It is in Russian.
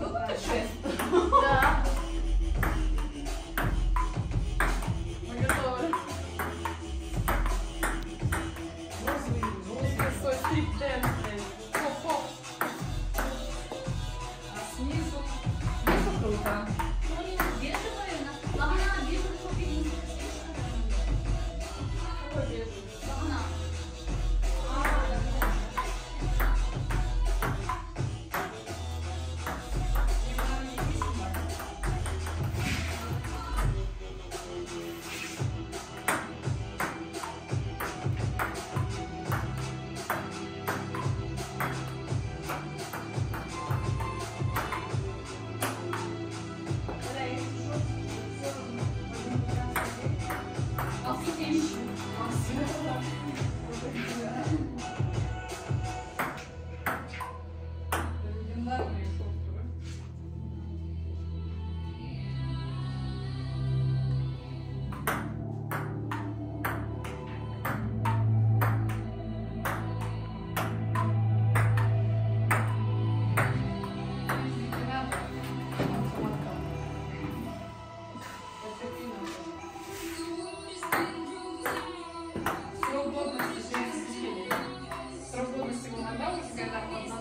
Было бы шесть? Да. Мы готовы. Розовый, розовый, свой стрип-дэнс, блин. Хоп-хоп. А снизу? Снизу круто. Thank you. que la forma